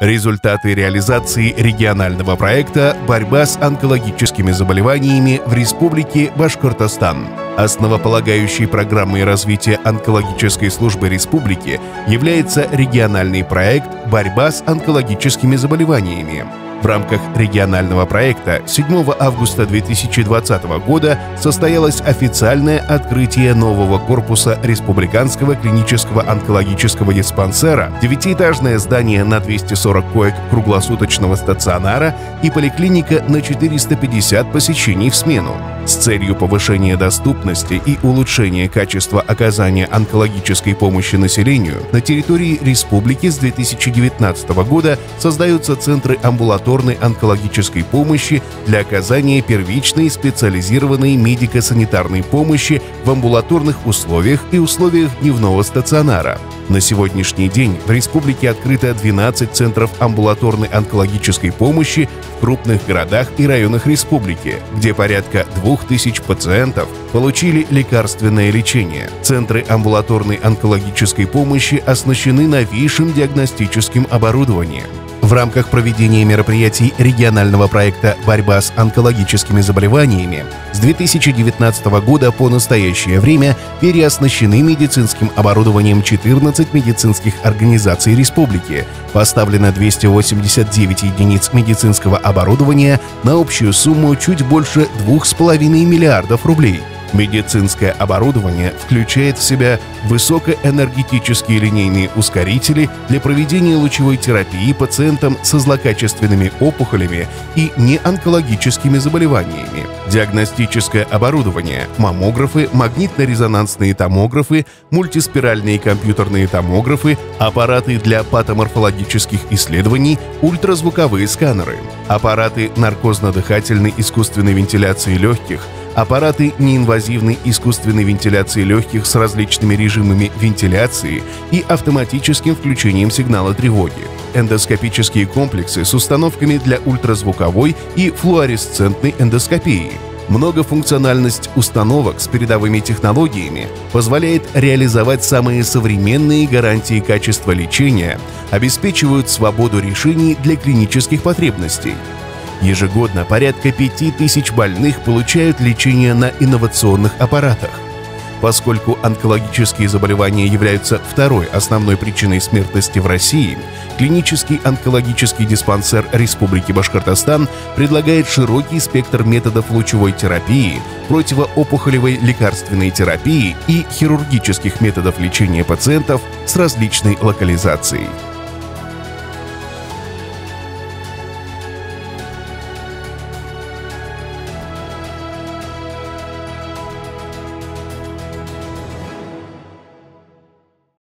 Результаты реализации регионального проекта «Борьба с онкологическими заболеваниями в Республике Башкортостан». Основополагающей программой развития онкологической службы республики является региональный проект «Борьба с онкологическими заболеваниями». В рамках регионального проекта 7 августа 2020 года состоялось официальное открытие нового корпуса Республиканского клинического онкологического диспансера, девятиэтажное здание на 240 коек круглосуточного стационара и поликлиника на 450 посещений в смену. С целью повышения доступности и улучшения качества оказания онкологической помощи населению на территории республики с 2019 года создаются центры амбулаторной онкологической помощи для оказания первичной специализированной медико-санитарной помощи в амбулаторных условиях и условиях дневного стационара. На сегодняшний день в республике открыто 12 центров амбулаторной онкологической помощи в крупных городах и районах республики, где порядка 2000 пациентов получили лекарственное лечение. Центры амбулаторной онкологической помощи оснащены новейшим диагностическим оборудованием. В рамках проведения мероприятий регионального проекта «Борьба с онкологическими заболеваниями» с 2019 года по настоящее время переоснащены медицинским оборудованием 14 медицинских организаций республики, поставлено 289 единиц медицинского оборудования на общую сумму чуть больше 2,5 миллиардов рублей – Медицинское оборудование включает в себя высокоэнергетические линейные ускорители для проведения лучевой терапии пациентам со злокачественными опухолями и неонкологическими заболеваниями, диагностическое оборудование, маммографы, магнитно-резонансные томографы, мультиспиральные компьютерные томографы, аппараты для патоморфологических исследований, ультразвуковые сканеры, аппараты наркозно-дыхательной искусственной вентиляции легких – аппараты неинвазивной искусственной вентиляции легких с различными режимами вентиляции и автоматическим включением сигнала тревоги, эндоскопические комплексы с установками для ультразвуковой и флуоресцентной эндоскопии. Многофункциональность установок с передовыми технологиями позволяет реализовать самые современные гарантии качества лечения, обеспечивают свободу решений для клинических потребностей – Ежегодно порядка 5000 больных получают лечение на инновационных аппаратах. Поскольку онкологические заболевания являются второй основной причиной смертности в России, клинический онкологический диспансер Республики Башкортостан предлагает широкий спектр методов лучевой терапии, противоопухолевой лекарственной терапии и хирургических методов лечения пациентов с различной локализацией.